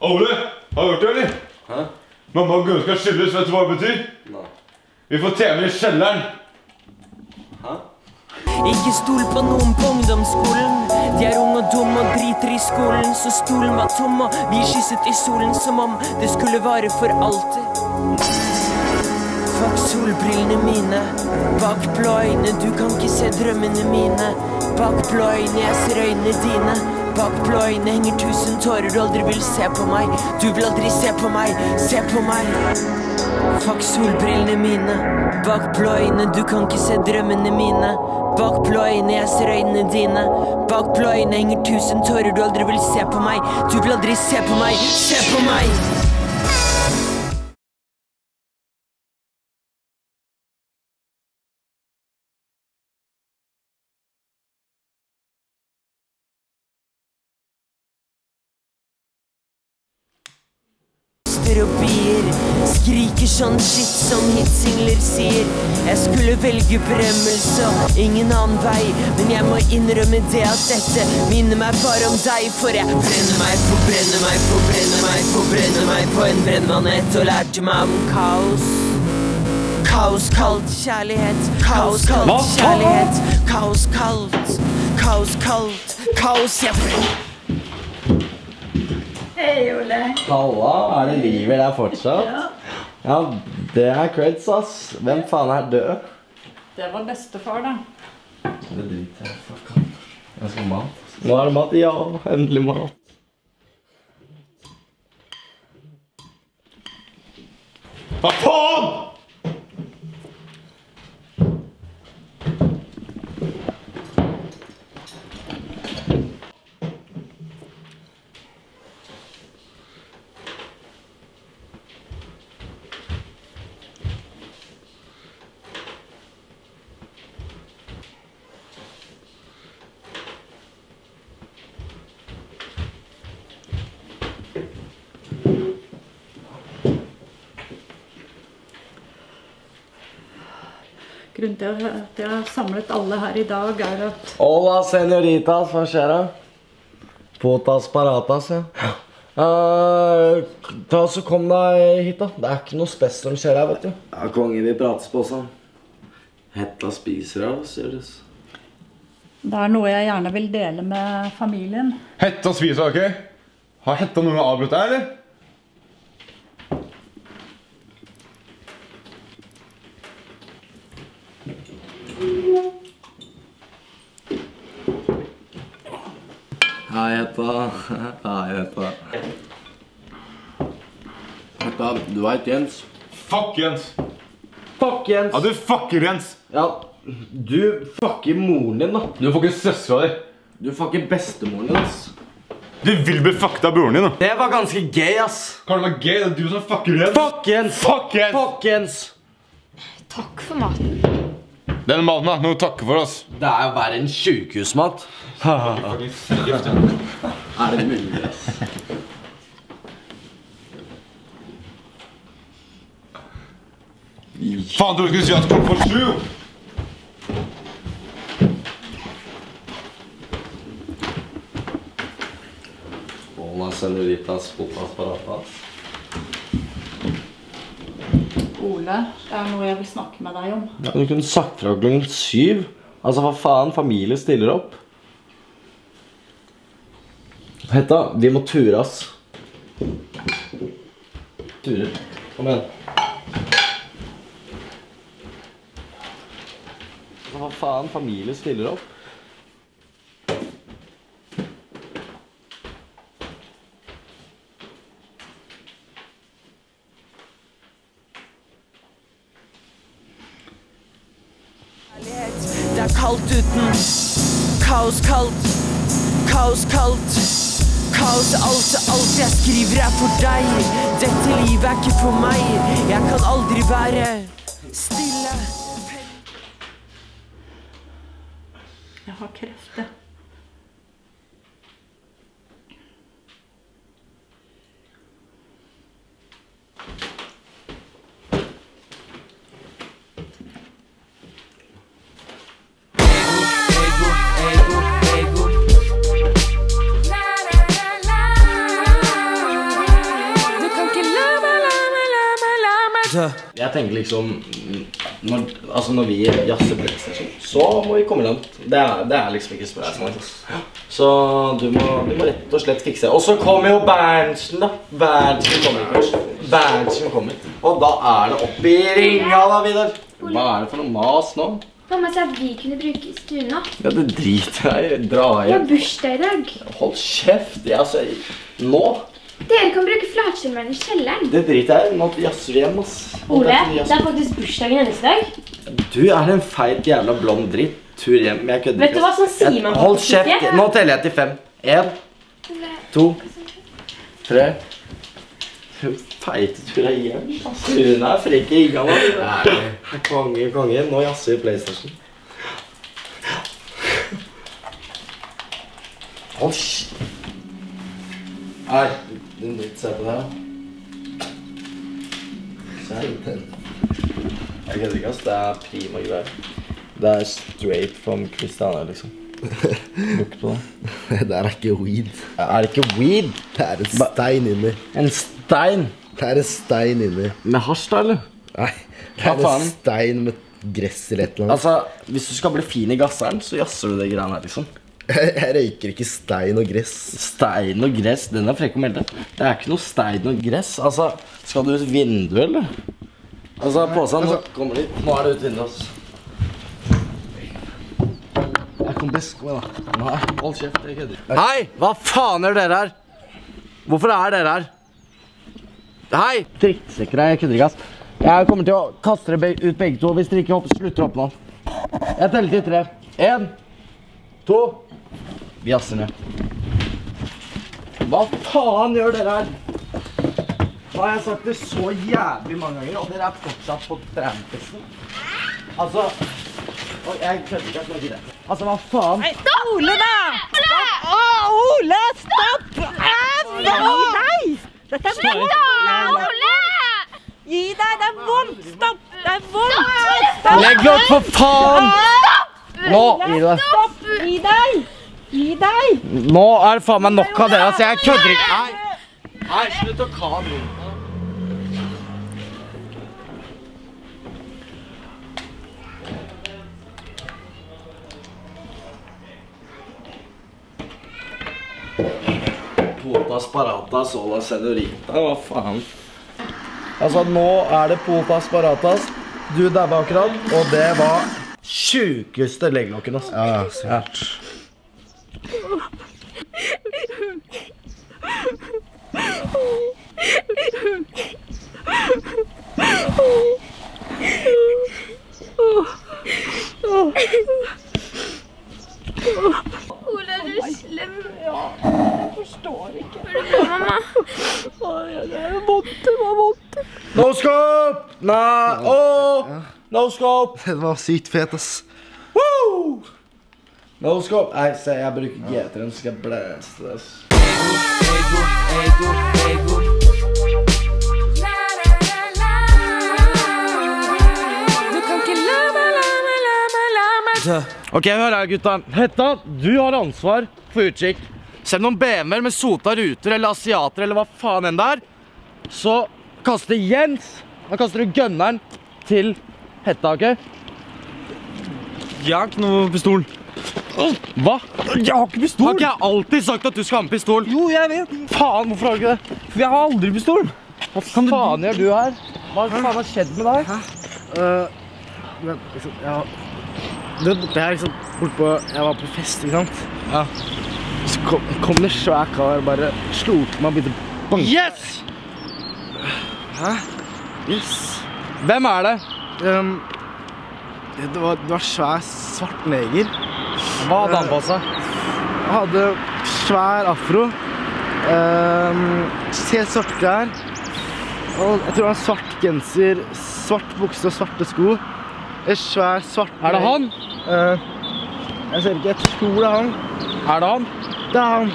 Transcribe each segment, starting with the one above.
Ole, har du hørt det, eller? Hæ? Mamma og Gunnar skal skilles. Vet du hva det betyr? Nei. Vi får TV i kjelleren. Hæ? Ikke stol på noen på ungdomsskolen. De er unge og dumme og driter i skolen. Så stolen var tom, og vi kysset i solen som om det skulle vare for alltid. Fuck solbrillene mine. Bak blå øyne, du kan ikke se drømmene mine. Bak blå øyne, jeg ser øynene dine. Bak blå øyne henger tusen tårer du aldri vil se på meg. Du vil aldri se på meg, se på meg. Fuck solbrillene mine. Bak blå øyne, du kan ikke se drømmene mine. Bak blå øyne, jeg ser øynene dine. Bak blå øyne henger tusen tårer du aldri vil se på meg. Du vil aldri se på meg, se på meg. Skriker sånn shit som hitsingler sier. Jeg skulle velge berømmelse og ingen annen vei. Men jeg må innrømme det at dette minner meg bare om deg. For jeg brenner meg på, brenner meg på, brenner meg på, brenner meg på en brennmanet Og lærte meg om kaos. Kaos kaldt kjærlighet. Kaos kaldt kjærlighet. Kaos kaldt. Kaos kaldt. Kaos jeg brenner Hei, Ole. Halla, er det livet der fortsatt? Ja, det er creds, ass. Hvem faen er død? Det var bestefar, da. Det driter jeg. Fuck han. Jeg skal ha mat. Nå er det mat. Ja, endelig mat. Hva faen? Grunnen til at jeg har samlet alle her i dag, er at Hola, senoritas. Hva skjer da? Potas paratas, ja. Uh, ta så Kom deg hit, da. Det er ikke noe spes som skjer her, vet du. Ja, kongen vil prates på sånn. Hetta spiser av oss, gjør det. det er noe jeg gjerne vil dele med familien. Hetta spiser, av okay? dere? Har Hetta noe med avbrutt deg, eller? Hei, Hetta. dette. Hetta, du veit Jens? Fuck Jens. Fuck Jens. Ja, du fucker Jens. Ja, du fucker moren din, da. Du fucker søstera di. Du fucker bestemoren din, ass. Du vil bli fucked av broren din. da. Det var ganske gay, ass. Kan det være gay? Det er du som fucker Jens. Fuck Jens. Fuck Jens. Fuck Jens. Takk for maten. Den maten da, noe å takke for oss. Det er jo bare en sjukehusmat. er det mulig, ass? Faen, du skulle si at klokka var sju. Hola, senoritas, putas, paratas. Ole, det er noe jeg vil snakke med deg om. Ja, du kunne sagt fra klokken syv. Altså, hva faen? Familie stiller opp. Hetta, vi må ture, ass. Turer. Kom igjen. Hva faen? Familie stiller opp. Kaos kaldt. Kaos alt Alt jeg skriver er for deg. Dette livet er ikke for meg. Jeg kan aldri være stille. Jeg har kreft, tenker liksom når, Altså når vi jazzer PlayStation, så må vi komme langt. Det er, det er liksom ikke spørsmål. Så du må, du må rett og slett fikse Og så kommer jo Berntsen, da. Berntsen kommer først. Berntsen kommer. Og da er det opp i ringa, da, Vidar. Hva er det for noe mas nå? Mamma sa at vi kunne bruke stuen nå. Ja, det driter jeg i. Dra Vi har bursdag i dag. Hold kjeft. Jeg, altså, nå Dere kan bruke flatskjermen i kjelleren. Det driter jeg i. Nå jazzer vi hjem, ass. Ole, det er faktisk bursdagen hennes i dag. Du er en feit jævla blond dritt. Tur hjem. Jeg kødder Vet du hva, sånn sier Jeg- man Hold kjeft. Nå teller jeg til fem. En, to, tre. Hun feite tur er hjem. ass. Hun er frekk i inngangen. Konge, konge. Nå jazzer vi PlayStation. Hold kjeft. Nei, den dritt seg på det her. Se. Jeg kødder ikke, ass. Det er prima greier. Det er straight from Christiania, liksom. Lukt på det. Det er ikke weed. Er det ikke weed? Det er en stein inni. En stein Det er en stein inni. med hasj, da, eller? Nei, det er en stein med gress eller et eller annet. Altså, Hvis du skal bli fin i gasseren, så jazzer du det greiene her, liksom. Jeg, røyker ikke stein og gress. Stein og gress, den er frekk å melde. Det er ikke noe stein og gress. Altså, skal du ut vinduet, eller? Altså, påsen nå kommer dit. Nå er det ut vinduet, altså. Jeg kompis, kom igjen da. Nei, hold kjeft. Jeg kødder. Hei! Hva faen gjør dere her? Hvorfor er dere her? Hei! Drittsekker, jeg kødder ikke, ass. Jeg kommer til å kaste dere ut begge to hvis dere ikke slutter å hoppe nå. Jeg teller til tre. En, to Vi jazzer ned. Hva faen gjør dere her? Nå har jeg sagt det så jævlig mange ganger, og dere er fortsatt på trampesten. Altså og jeg kødder ikke, jeg skal ikke det. Altså, hva faen? Ole, da! Å, Ole, stopp! Gi deg! Dette er vondt! Gi deg, det er vondt! Stopp! Det er vondt! Stopp! Legg opp, for faen! Nå gir du deg. Stopp! Gi deg! Gi deg! Nå er det faen meg nok av dere. Altså, jeg kødder ikke. Nei, Nei slutt å ka rundt meg. Potas paratas ola senorita, hva faen? Altså, nå er det potas paratas. Du daua akkurat, og det var sjukeste legglokken, altså. Ja, sikkert. Ole, er du slem? No scope! Nei, åh! No scope! Den var sykt fet, ass. No scope. Nei, se, jeg bruker G3-en, så skal jeg blæste det. ass. Ok, hør her, gutta. Hetta, du har ansvar for utkikk. Selv noen BMW-er med sota ruter eller asiater eller hva faen enn det er, så kaster Jens Da kaster du gunneren til Hetta, OK? Jeg har ikke noe pistol. Hva? Jeg har ikke pistol! Har ikke jeg alltid sagt at du skal ha med pistol? Jo, jeg vet. Faen, hvorfor har du ikke det? For jeg har aldri pistol. Hva faen gjør du her? Hva faen har skjedd med deg? Men, liksom, har... Du vet, borte er liksom, bort på Jeg var på fest, ikke sant? Ja. Så kom, kom det svær kar og bare slo til meg og begynte å banke. Yes! Hæ? Yes. Hvem er det? Um, det, det, var, det var svær, svart neger. Hva hadde han på seg? Han hadde svær afro. Um, helt svarte klær. Og jeg tror han har svart genser, svart bukse og svarte sko. En svær, svart Er det han? Uh, jeg ser ikke. Jeg tror det er han. Er det han? Det er han.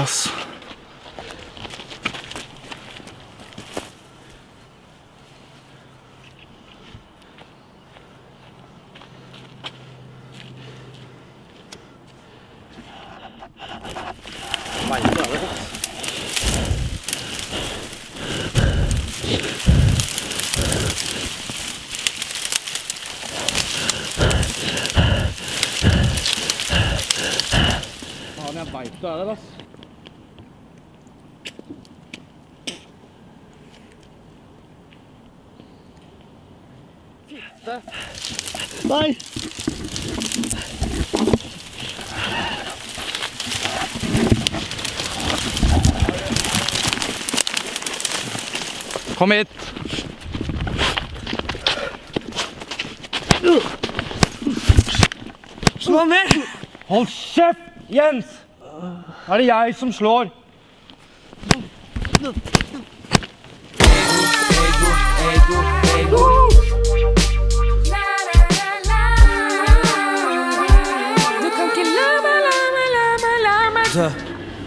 Ass. Faen, jeg veit du er der, ass. Fitte. Nei! Kom hit. Slå ned! Hold kjeft, Jens! Er det jeg som slår?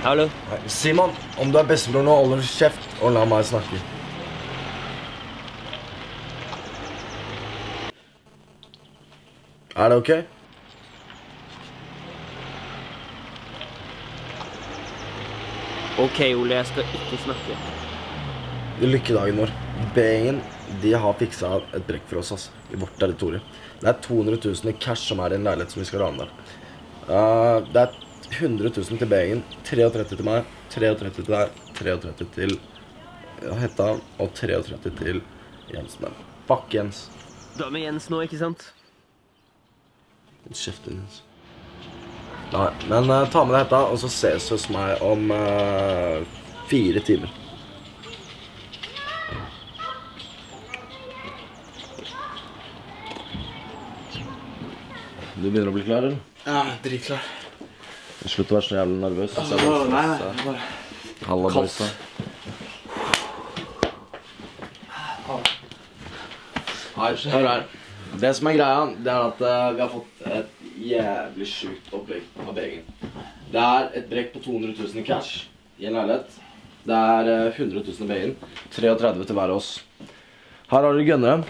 Hallo. Simon, om du er bestemor nå, holder du kjeft og la meg snakke. Er det ok? OK, Ole, jeg skal ikke snakke. Lykkedagen vår. Bayen de har fiksa et brekk for oss ass, i vårt territorium. Det er 200 000 i cash som er i en leilighet som vi skal rane der. Uh, det er 100 000 til Bayen, 33 til meg, 33 til deg, 33 til Hetta og 33 til Jensen. Men Fuck Jens. Du er med Jens nå, ikke sant? Kjeft din, Jens. Nei, men uh, ta med deg Hetta, og så ses vi hos meg om uh, fire timer. Du begynner å bli klar, eller? Ja, dritklar. Slutt å være så jævlig nervøs. Altså, det Nei, nei, bare. Halla, boysa. Nei, hør her. Det som er greia, det er at uh, vi har fått jævlig sjukt opplegg av Begen. Det er et brekk på 200 000 i cash i en leilighet. Det er eh, 100 000 i Begen. 33 til hver av oss. Her har dere gønnere.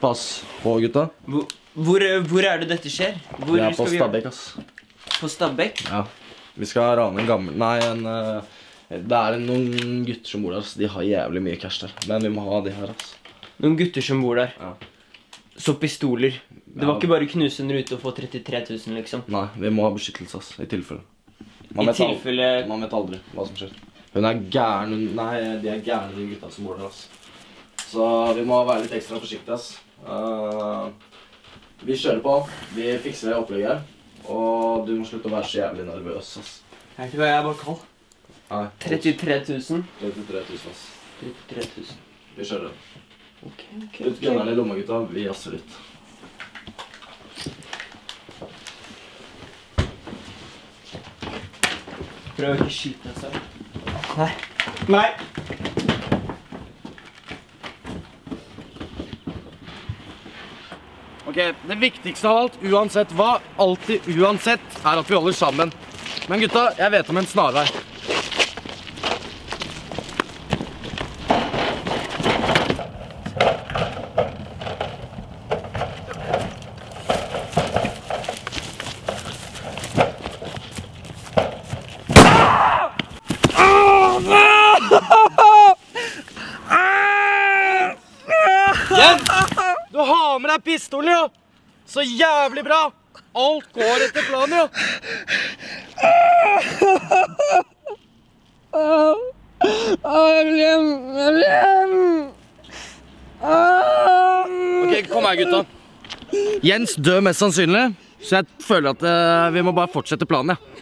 Pass på, gutta. Hvor, hvor, hvor er det dette skjer? Hvor Vi er på Stabekk, ass. På Stabekk? Ja. Vi skal rane en gammel Nei, en uh, Det er noen gutter som bor der. ass. De har jævlig mye cash der. Men vi må ha de her, ass. Noen gutter som bor der. Ja. Så pistoler. Det var ikke bare å knuse en rute og få 33 000, liksom. Nei, vi må ha beskyttelse, ass. I tilfelle. I vet tilfelle Man vet aldri hva som skjer. Hun er gæren. hun- Nei, de er gærne, de gutta som bor der, ass. Så vi må være litt ekstra forsiktige, ass. Uh, vi kjører på. Vi fikser det opplegget her. Og du må slutte å være så jævlig nervøs, ass. Jeg vet ikke hva jeg er bare kald. Nei, 33 000. 33 000, ass. 33 000. Vi kjører. Ok, ok, Ut gunneren i lomma, gutta. Vi jazzer litt. Prøv å ikke skyte deg selv. Nei. Nei. Ok, Det viktigste av alt, uansett hva, alltid uansett, er at vi holder sammen. Men gutta, jeg vet om en snarvei. Du har med deg pistolen, ja! Så jævlig bra! Alt går etter planen, ja! Ok, kom her, gutta. Jens dør mest sannsynlig, så jeg føler at eh, vi må bare fortsette planen, ja.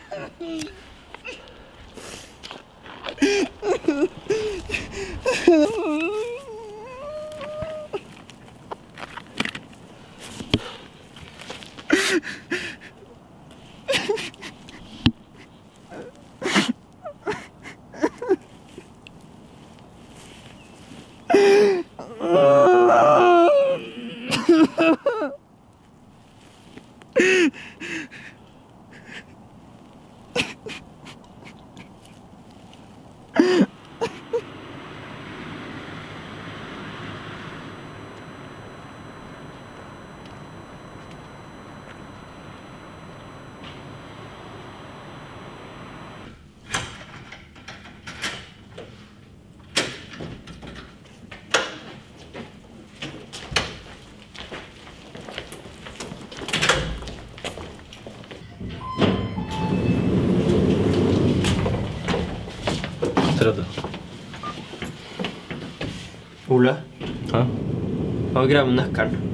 Tredje. Ole, Hæ? hva var greia med nøkkelen?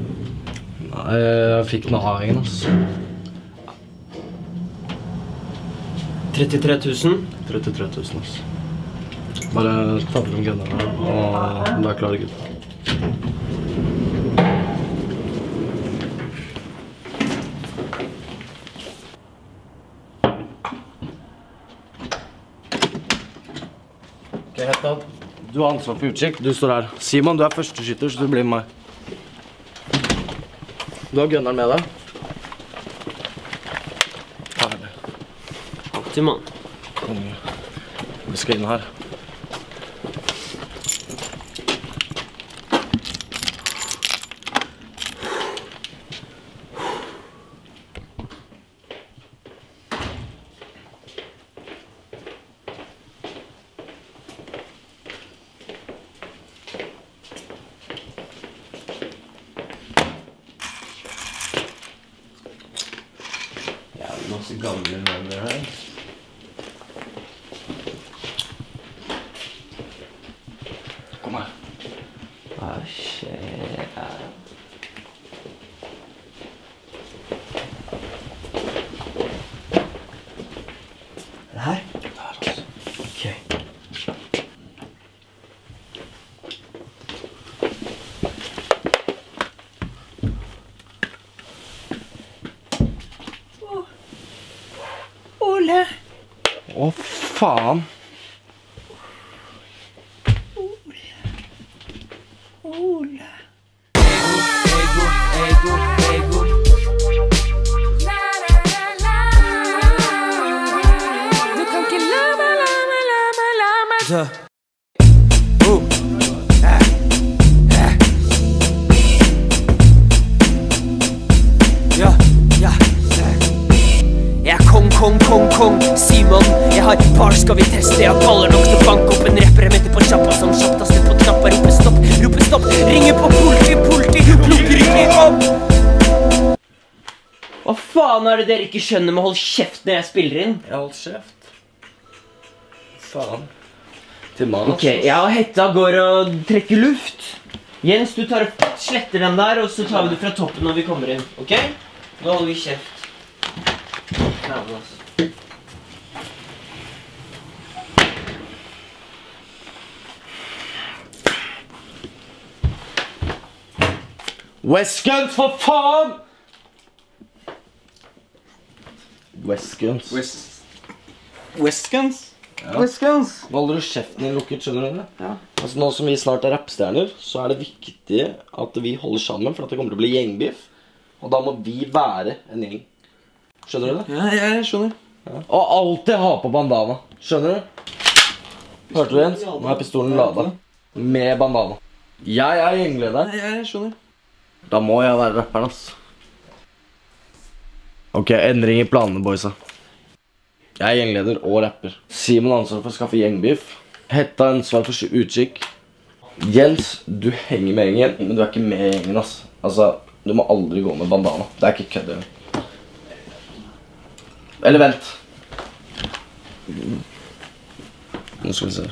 Nei, jeg fikk den av egen, altså. 33 000? 33 000, altså. Bare ta frem grønnerne, og da er klar, gutta. Ok, Hettan. Du har ansvar for utkikk. Du står her. Simon, du er førsteskytter, så du blir med meg. Du har gunneren med deg. Herlig. Alltid, mann. Konge. Vi skal inn her. Jævlig masse gamle venner her. Kom her. Hva skjer her? Er det her? Ok. Ole. Å, faen. Faen er det dere ikke skjønner med å holde kjeft når jeg spiller inn? Jeg holdt kjeft. Faen. Til mann, Ok, jeg og Hetta går og trekker luft. Jens, du tar og sletter den der, og så tar vi det fra toppen når vi kommer inn. Ok? Nå holder vi kjeft. Jævla, altså. Westguns, for faen! Westguns. Westguns? Ja. Westguns? Nå holder du kjeften din lukket, skjønner du det? Ja. Altså Nå som vi snart er rappstjerner, så er det viktig at vi holder sammen, for at det kommer til å bli gjengbiff. Og da må vi være en gjeng. Skjønner du det? Ja, jeg skjønner. Og alltid ha på bandana. Skjønner du? Hørte du, Jens? Nå er pistolen lada. Med bandana. Jeg er gjengleder. Jeg skjønner. Da må jeg være rapperen, ass. Ok, endring i planene, boysa. Jeg er gjengleder og rapper. Simon har ansvar for å skaffe gjengbiff. Hetta ansvar for utkikk. Jens, du henger med gjengen, men du er ikke med i gjengen, ass. Altså, du må aldri gå med bandana. Det er ikke kødd. Eller vent. Nå skal vi se.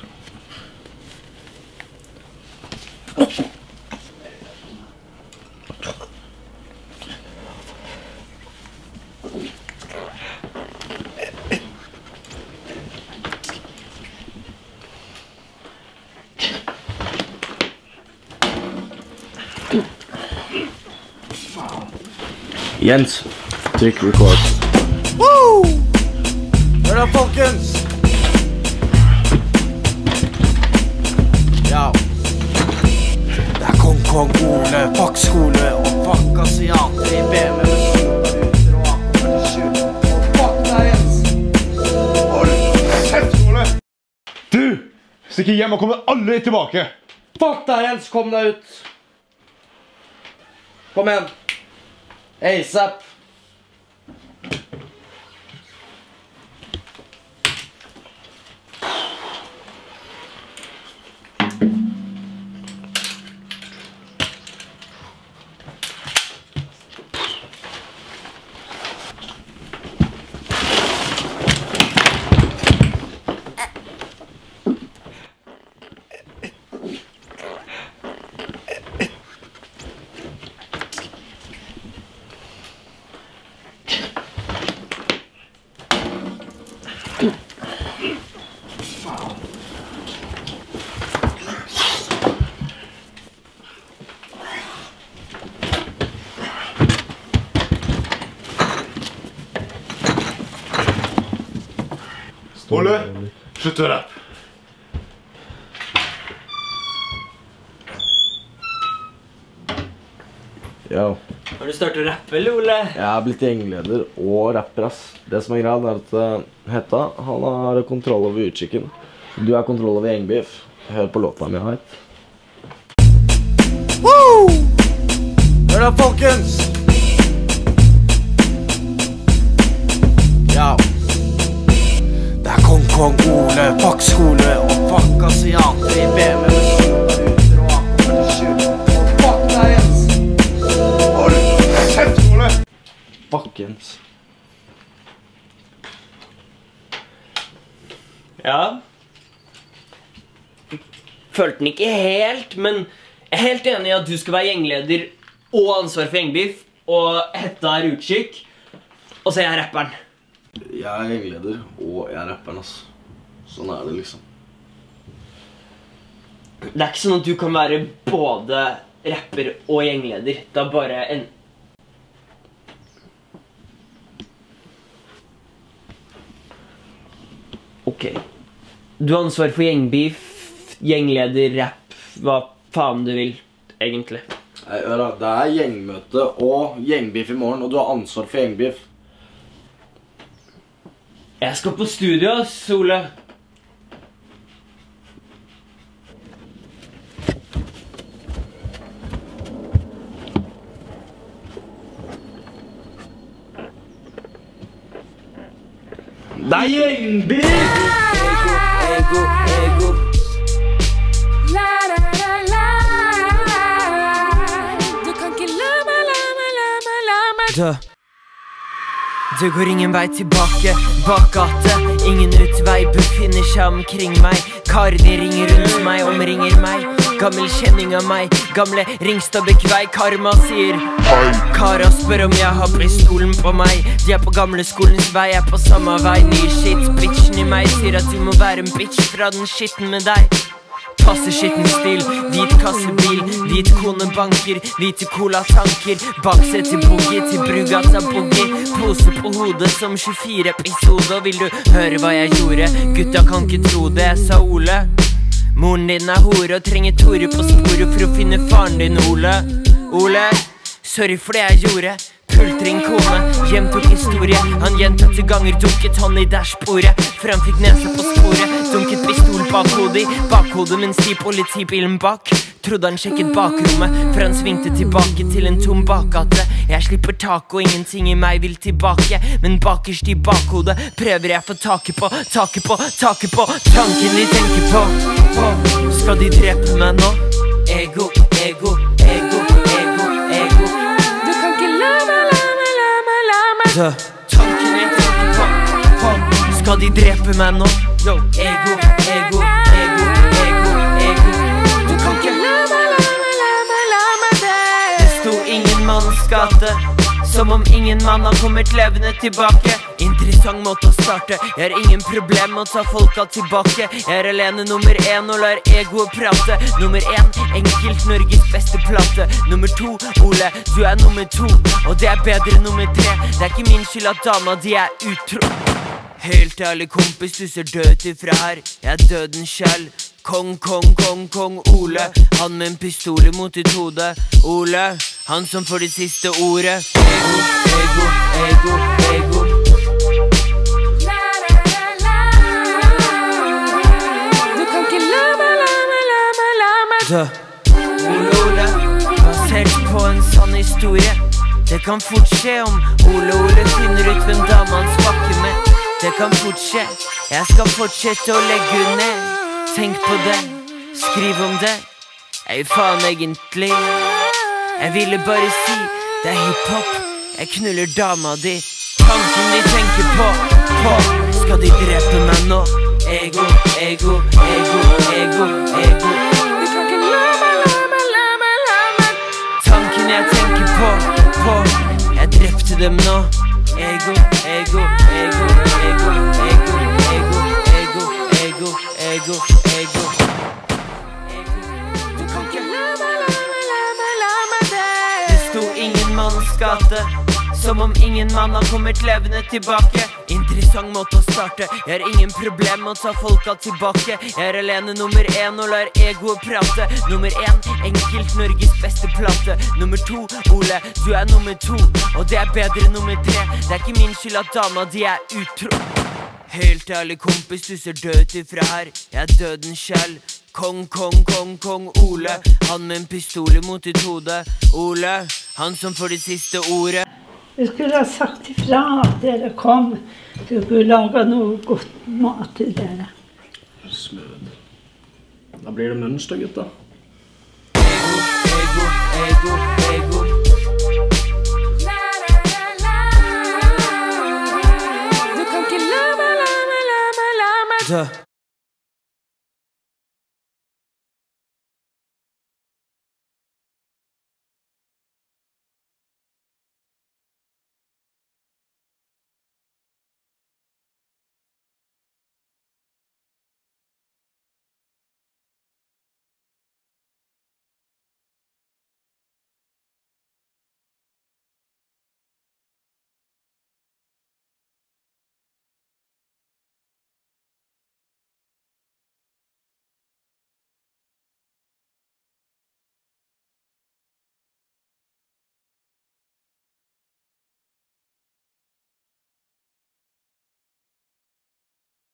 Jens, trykk record. Hør da, folkens! Ja. Det er kong kong Ole, fuck skole og fuck asiater i BMW med superruter og AK-47. Og fuck deg, Jens. Hold kjeft, Ole! Du! Stikker hjem og kommer aldri tilbake. Fuck deg, Jens! Kom deg ut! Kom igjen. ASAP. Ole, slutt å rappe. Yo. Har du startet å rappe, eller, Ole? Jeg er blitt gjengleder og rapper, ass. Det som er greia, er at eh, Hetta han har kontroll over utkikken. Du har kontroll over gjengbeef. Hør på låta mi, heit. Hør da, folkens! AK-47. Og fuck deg, Jens! Hold kjeft, Ole! Fuckings. Ja. Følte den ikke helt, men jeg er helt enig i at du skal være gjengleder og ansvar for gjengbiff, og Hetta er utkikk, og så er jeg rapperen. Jeg er gjengleder, og jeg er rapperen, ass. Sånn er det, liksom. Det er ikke sånn at du kan være både rapper og gjengleder. Det er bare en Ok. Du har ansvar for gjengbeef, gjengleder, rapp, hva faen du vil, egentlig. Nei, hør da, Det er gjengmøte og gjengbeef i morgen, og du har ansvar for gjengbeef. Jeg skal på studio, ass, Ole. bitch! gjengbiff! Ego, ego. Du. Det går ingen vei tilbake, bak gate. Ingen utvei befinner seg omkring meg. Karer de ringer rundt meg, omringer meg. Gammel kjenning av meg, gamle Ringstadbekk-vei. Karma sier Kara spør om jeg har pistolen på meg. De er på gamleskolens vei, jeg er på samme vei. Ny shit, bitchen i meg sier at de må være en bitch fra den skitten med deg. Passe skitten stil, hvit kassebil, hvit kone banker, hvite cola-tanker. bakse til boogie, til Brugata boogie, pose på hodet som 24 episoder. Vil du høre hva jeg gjorde? Gutta kan ikke tro det, sa Ole. Moren din er hore og trenger Tore på sporet for å finne faren din, Ole. Ole, sorry for det jeg gjorde. Pultring kone, gjentok historie. Han gjentatte ganger dunket hånd i dashbordet. For han fikk nesa på sporet. Dunket pistol bak hodet i bakhodet mens de politibilen bak. Trodde han sjekket bakrommet, for han svingte tilbake til en tom bakgate. Jeg slipper taket, og ingenting i meg vil tilbake. Men bakerst i bakhodet prøver jeg å få taket på, taket på, taket på. Tanken de tenker på. Skal de drepe meg nå? Ego, ego, ego, ego, ego. Du kan ikke la meg, la meg, la meg, la meg Dø. Tanken er tanken, på, på. Skal de drepe meg nå? Yo. Ego, ego, ego, ego, ego. Du kan ikke la meg, la meg, la meg, la meg dø. Det sto ingen manns gate. Som om ingen mann har kommet levende tilbake. Interessant måte å starte. Jeg har ingen problem med å ta folka tilbake. Jeg er alene nummer én og lar egoet prate. Nummer én, enkelt Norges beste plate. Nummer to, Ole, du er nummer to. Og det er bedre enn nummer tre. Det er ikke min skyld at dama di er utro. Helt ærlig, kompis, du ser død ut ifra her. Jeg er døden sjæl. Kong, kong, kong, kong Ole. Han med en pistol imot ditt hode. Ole, han som får det siste ordet. Ego, ego, ego, ego. Dø. Ole, Ole, basert på en sann historie. Det kan fort skje om Ole Ole finner ut hvem dama hans fucker med. Det kan fort skje. Jeg skal fortsette å legge ned. Tenk på det, skriv om det. Jeg gir faen egentlig. Jeg ville bare si det er hiphop. Jeg knuller dama di. Tanken de tenker på, på. Skal de drepe meg nå? Ego, ego, ego, ego, ego. Drepte dem nå. Ego, ego, ego, ego, ego, ego, ego, ego, ego, ego. Du kan ikke la meg, la meg, la meg, la meg det. Det sto ingen manns gate. Som om ingen mann har kommet levende tilbake. Interessant måte å starte. Jeg har ingen problem med å ta folka tilbake. Jeg er alene nummer én og lar egoet prate. Nummer én, enkelt Norges beste plate. Nummer to, Ole, du er nummer to. Og det er bedre enn nummer tre. Det er ikke min skyld at dama di er utro. Helt ærlig, kompis, du ser død ut ifra her. Jeg er døden sjæl. Kong, kong, kong, kong Ole. Han med en pistol imot ditt hode. Ole, han som får det siste ordet. Du skulle ha sagt ifra at dere kom. Du bør lage noe godt mat til dere. smød. Da blir det mønster, gutta. Ego, ego, ego.